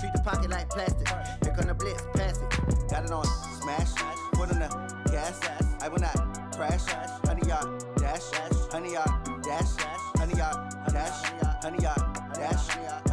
Treat the pocket like plastic. Pick on the blitz, pass it. Got it on smash. Put on the gas. I will not crash. Honey y'all dash. Honey y'all dash. Honey y'all dash. Honey yard dash. Honey yard dash.